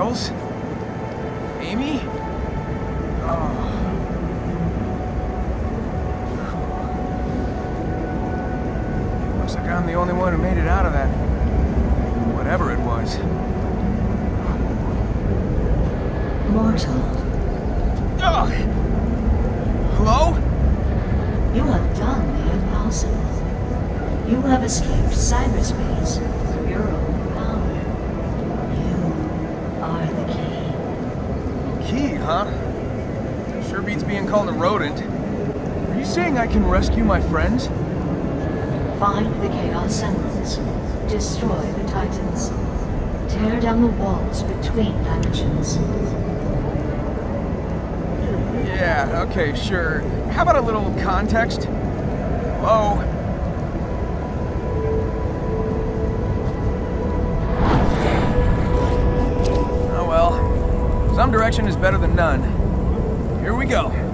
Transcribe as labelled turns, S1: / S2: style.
S1: Miles? Amy? Oh. Looks like I'm the only one who made it out of that. Whatever it was.
S2: Mortal.
S1: Ugh. Hello?
S2: You have done the impossible. You have escaped cyberspace. Key.
S1: Huh? Sure beats being called a rodent. Are you saying I can rescue my friends?
S2: Find the Chaos Emeralds. Destroy the Titans. Tear down the walls between dimensions.
S1: Yeah, okay, sure. How about a little context? Oh Some direction is better than none. Here we go.